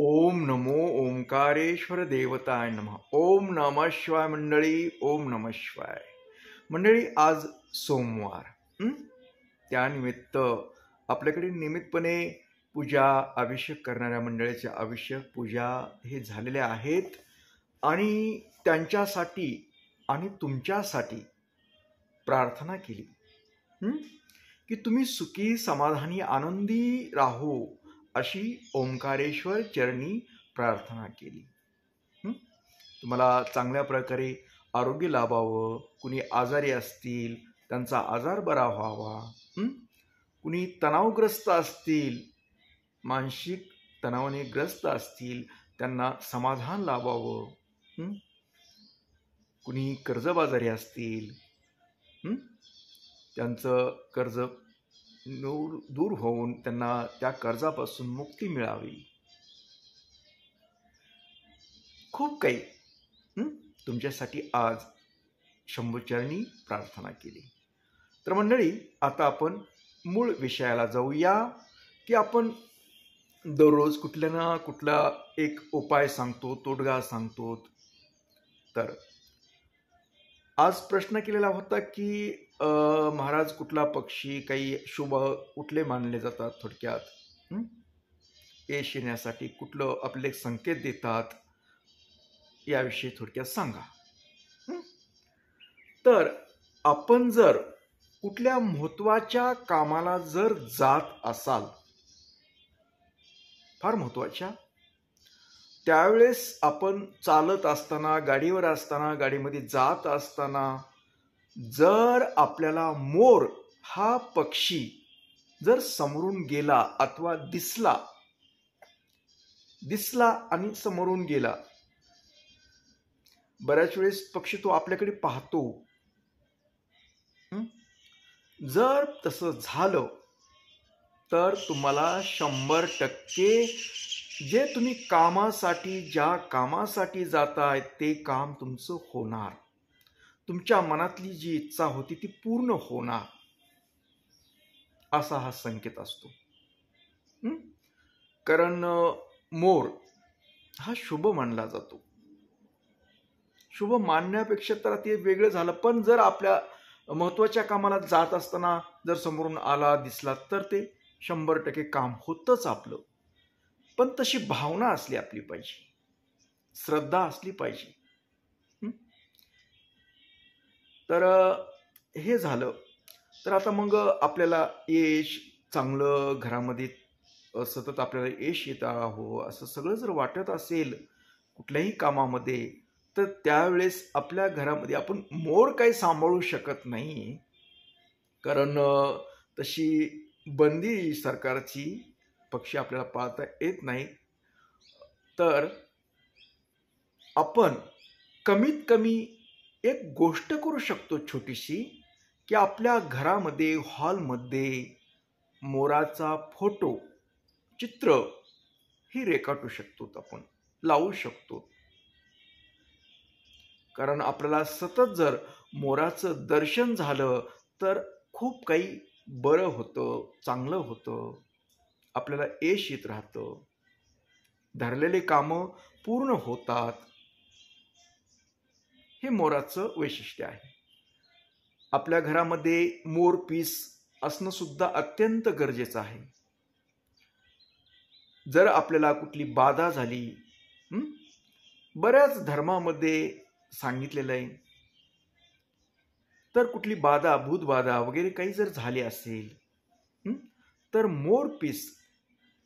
ओम नमो ओंकारेश्वर देवताय नम. ओम नम शिवाय मंडळी ओम नम शिवाय मंडळी आज सोमवार त्यानिमित्त आपल्याकडे नियमितपणे पूजा अभिषेक करणाऱ्या मंडळीच्या अभिषेक पूजा हे झालेल्या आहेत. आणि त्यांच्यासाठी आणि तुमच्यासाठी प्रार्थना केली. की तुम्ही सुखी समाधानी आनंदी राहू. अशी ओंकारेश्वर चरणी प्रार्थना केली. तुम्हाला चांगल्या प्रकारे आरोग्य लाभावं कुणी आजारी असतील त्यांचा आजार बरा व्हावा. कुणी तणावग्रस्त असतील मानसिक तणावाने ग्रस्त असतील त्यांना समाधान लाभावं. कुणी कर्जबाजारी असतील त्यांचं कर्ज दूर दूर होऊन त्यांना त्या कर्जापासून मुक्ती मिळावी. खूप काही तुमच्यासाठी आज शंभूचरणी प्रार्थना केली. तर मंडळी आता आपण मूळ विषयाला जाऊया की आपण दररोज कुठल्या ना कुठला एक उपाय सांगतो तोडगा सांगतो. तर आज प्रश्न केलेला होता की महाराज कुठला पक्षी काही शुभ कुठले मानले जातात थोडक्यात? येश यश येण्यासाठी कुठलं आपले संकेत देतात? याविषयी थोडक्यात सांगा. तर आपण जर कुठल्या महत्त्वाच्या कामाला जर जात असाल फार महत्त्वाच्या त्यावेळेस आपण चालत असताना गाडीवर असताना गाडीमध्ये जात असताना जर आपल्याला मोर हा पक्षी जर समोरून गेला अथवा दिसला दिसला आणि समोरून गेला बऱ्याच वेळेस पक्षी तो आपल्याकडे पाहतो. जर तसं झालं तर तुम्हाला शंभर टक्के जे तुम्ही कामासाठी ज्या कामासाठी जाताय ते काम तुमचं होणार. तुमच्या मनातली जी इच्छा होती ती पूर्ण होणार. असा हा संकेत असतो. कारण मोर हा शुभ मानला जातो. शुभ मानण्यापेक्षा तर ते वेगळं झालं. पण जर आपल्या महत्त्वाच्या कामाला जात असताना जर समोरून आला दिसला तर ते शंभर टक्के काम होतंच आपलं. पण तशी भावना असली आपली पाहिजे. श्रद्धा असली पाहिजे. तर हे झालं. तर आता मग आपल्याला यश चांगलं घरामध्ये सतत आपल्याला यश येत हो असं सगळं जर वाटत असेल कुठल्याही कामामध्ये तर त्यावेळेस आपल्या घरामध्ये आपण मोर काही सांभाळू शकत नाही. कारण तशी बंदी सरकारची पक्षी आपल्याला पाळता येत नाही. तर आपण कमीत कमी एक गोष्ट करू शकतो छोटीशी की आपल्या घरामध्ये हॉलमध्ये मोराचा फोटो चित्र ही रेखाटू शकतो आपण लावू शकतो कारण आपल्याला सतत जर मोराचं दर्शन झालं तर खूप काही बरं होतं चांगलं होतं. आपल्याला यश येत राहतं. धरलेले कामं पूर्ण होतात. हे मोराचं वैशिष्ट्य आहे. आपल्या घरामध्ये मोर पीस असणं सुद्धा अत्यंत गरजेचं आहे. जर आपल्याला कुठली बाधा झाली बऱ्याच धर्मामध्ये सांगितलेलं आहे. तर कुठली बाधा भूतबाधा वगैरे काही जर झाली असेल तर मोर पीस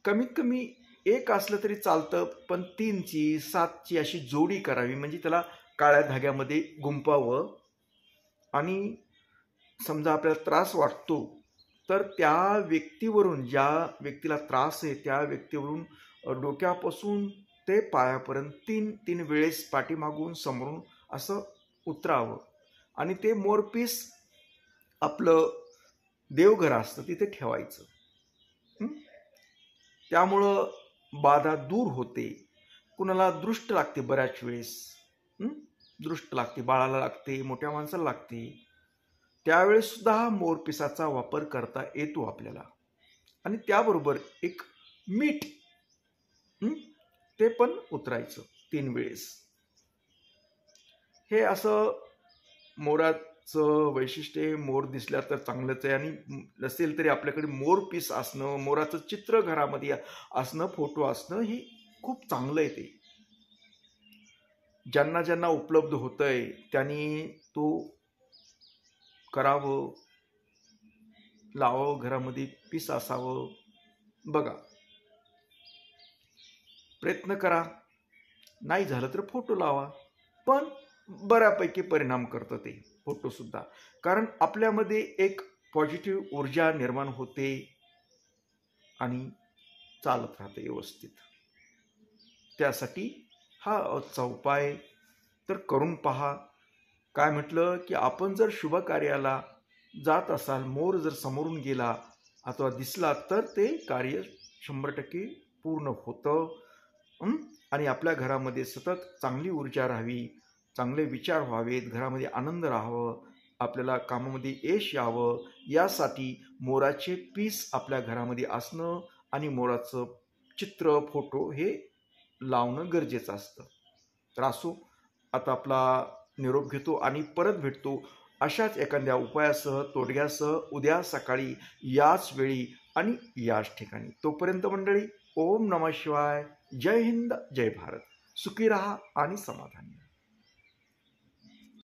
कमीत कमी एक असलं तरी चालतं पण तीनची सातची अशी जोडी करावी. म्हणजे त्याला काळ्या धाग्यामध्ये गुंपावं. आणि समजा आपल्याला त्रास वाटतो तर त्या व्यक्तीवरून ज्या व्यक्तीला त्रास आहे त्या व्यक्तीवरून डोक्यापासून ते पायापर्यंत तीन तीन वेळेस पाठीमागून समोरून असं उतरावं. आणि ते मोरपीस आपलं देवघर असतं तिथे ठेवायचं. त्यामुळं बाधा दूर होते. कुणाला दृष्ट लागते बऱ्याच वेळेस दृष्ट लागते बाळाला लागते मोठ्या माणसाला लागते. त्यावेळेस सुद्धा हा मोरपिसाचा वापर करता येतो आपल्याला. आणि त्याबरोबर एक मीठ ते पण उतरायचं तीन वेळेस. हे असं मोरात मोराचं वैशिष्ट्य मोर दिसल्या तर चांगलंच आहे. आणि नसेल तरी आपल्याकडे मोर पीस असणं मोराचं चित्र घरामध्ये असणं फोटो असणं ही खूप चांगलं आहे ते. ज्यांना ज्यांना उपलब्ध होतंय त्यांनी तो करावं लावावं घरामध्ये पीस असावं. बघा. प्रयत्न करा. नाही झालं तर फोटो लावा. पण बऱ्यापैकी परिणाम करतं ते. फोटोसुद्धा कारण आपल्यामध्ये एक पॉझिटिव्ह ऊर्जा निर्माण होते आणि चालत राहते व्यवस्थित. त्यासाठी हा आजचा उपाय तर करून पहा. काय म्हटलं की आपण जर शुभ कार्याला जात असाल मोर जर समोरून गेला अथवा दिसला तर ते कार्य शंभर टक्के पूर्ण होतं. आणि आपल्या घरामध्ये सतत चांगली ऊर्जा राहावी. चांगले विचार व्हावेत घरामध्ये आनंद राहावं आपल्याला कामामध्ये यश यावं यासाठी मोराचे पीस आपल्या घरामध्ये असणं आणि मोराचं चित्र फोटो हे लावणं गरजेचं असतं. तर असो आता आपला निरोप घेतो आणि परत भेटतो अशाच एखाद्या उपायासह तोडग्यासह उद्या सकाळी याच वेळी आणि याच ठिकाणी. तोपर्यंत मंडळी ओम नमः शिवाय. जय हिंद जय भारत. सुखी रहा आणि समाधानी